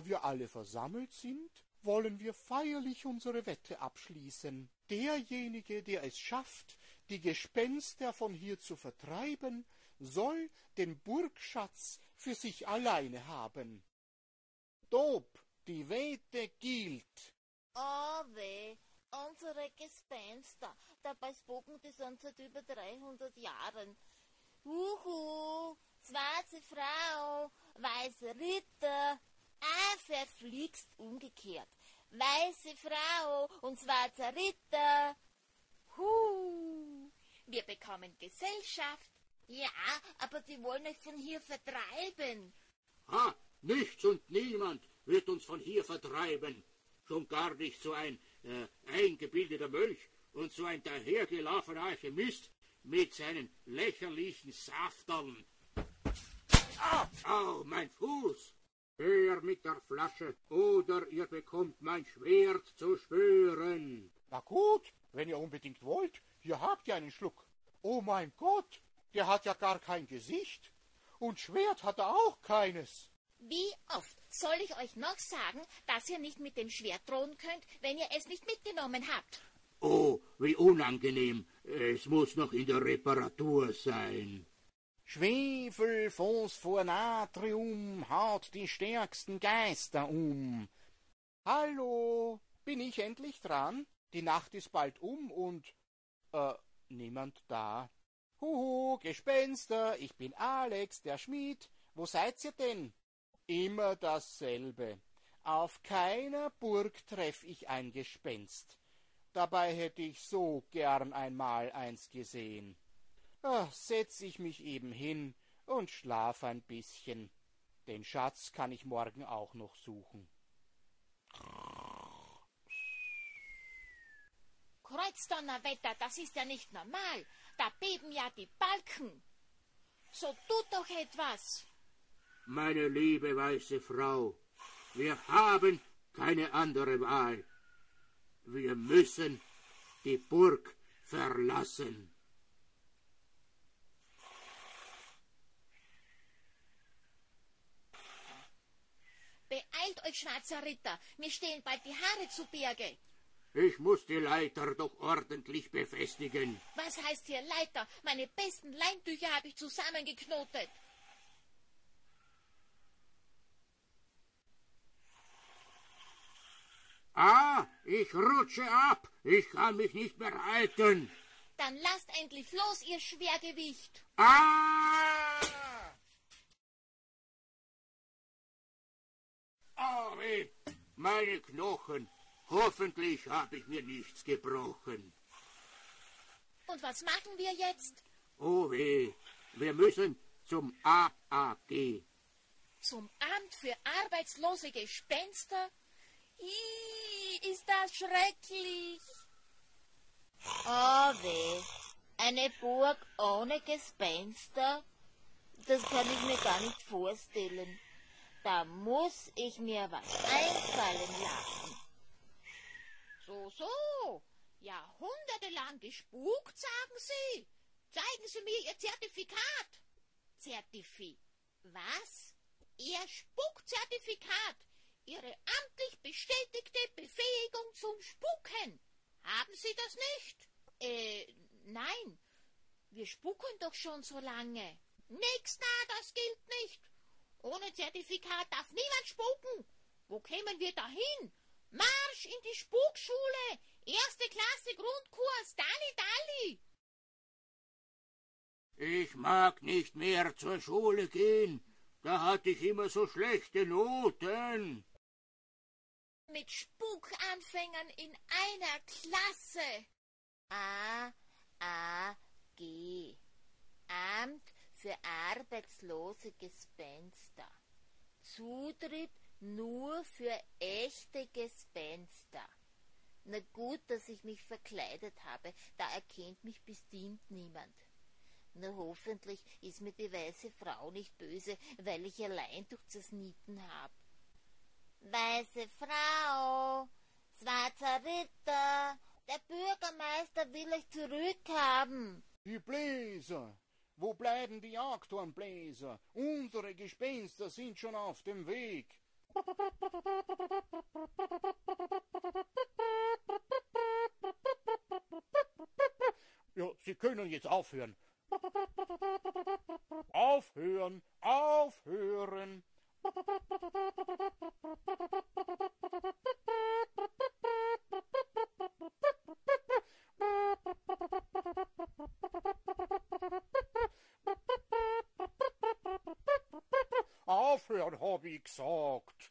Da wir alle versammelt sind, wollen wir feierlich unsere Wette abschließen. Derjenige, der es schafft, die Gespenster von hier zu vertreiben, soll den Burgschatz für sich alleine haben. Dob, die Wette gilt. Oh weh, unsere Gespenster, dabei spucken die sonst seit über 300 Jahren. Huhu, schwarze Frau, weiße Ritter, ah, verflixt umgekehrt. Weiße Frau und schwarzer Ritter. Huh, wir bekommen Gesellschaft. Ja, aber die wollen euch von hier vertreiben. Ha, nichts und niemand wird uns von hier vertreiben. Schon gar nicht so ein äh, eingebildeter Mönch und so ein dahergelaufener Alchemist mit seinen lächerlichen Saftern. Au, au, mein Fuß! Her mit der Flasche, oder ihr bekommt mein Schwert zu spüren. Na gut, wenn ihr unbedingt wollt, hier habt ihr einen Schluck. Oh mein Gott, der hat ja gar kein Gesicht. Und Schwert hat er auch keines. Wie oft soll ich euch noch sagen, dass ihr nicht mit dem Schwert drohen könnt, wenn ihr es nicht mitgenommen habt? Oh, wie unangenehm. Es muss noch in der Reparatur sein. Schwefel, Phosphor, Natrium haut die stärksten Geister um. Hallo, bin ich endlich dran? Die Nacht ist bald um und äh, niemand da. Huhu, Gespenster, ich bin Alex, der Schmied. Wo seid ihr denn? Immer dasselbe. Auf keiner Burg treff ich ein Gespenst. Dabei hätte ich so gern einmal eins gesehen. Ach, setz ich mich eben hin und schlaf ein bisschen. Den Schatz kann ich morgen auch noch suchen. Kreuzdonnerwetter, das ist ja nicht normal. Da beben ja die Balken. So tut doch etwas. Meine liebe weiße Frau, wir haben keine andere Wahl. Wir müssen die Burg verlassen. Euch, schwarzer Ritter, mir stehen bald die Haare zu Berge. Ich muss die Leiter doch ordentlich befestigen. Was heißt hier Leiter? Meine besten Leintücher habe ich zusammengeknotet. Ah, ich rutsche ab. Ich kann mich nicht mehr halten. Dann lasst endlich los, ihr Schwergewicht. Ah! Oh, weh, meine Knochen. Hoffentlich habe ich mir nichts gebrochen. Und was machen wir jetzt? Oh weh, wir müssen zum AAG. Zum Amt für arbeitslose Gespenster? Ih, ist das schrecklich. Oh weh, eine Burg ohne Gespenster? Das kann ich mir gar nicht vorstellen. Da muss ich mir was einfallen lassen. So, so. Jahrhundertelang gespukt, sagen Sie. Zeigen Sie mir Ihr Zertifikat. Zertifi. Was? Ihr Spukzertifikat. Ihre amtlich bestätigte Befähigung zum Spuken. Haben Sie das nicht? Äh, nein. Wir spuken doch schon so lange. Nix da, das gilt nicht. Ohne Zertifikat darf niemand spuken. Wo kämen wir dahin? Marsch in die Spukschule! Erste Klasse Grundkurs, Dali Dali! Ich mag nicht mehr zur Schule gehen. Da hatte ich immer so schlechte Noten. Mit Spukanfängern in einer Klasse. A, A, G. Amt für arbeitslose Gespenster. Zutritt nur für echte Gespenster. Na gut, dass ich mich verkleidet habe, da erkennt mich bestimmt niemand. Na hoffentlich ist mir die weiße Frau nicht böse, weil ich allein durch das Nieten hab. Weiße Frau, schwarzer Ritter, der Bürgermeister will euch zurückhaben. Die Bläser! Wo bleiben die Jagdhornbläser? Unsere Gespenster sind schon auf dem Weg. Ja, Sie können jetzt aufhören. Aufhören, aufhören. Aufhören, hab ich gesagt.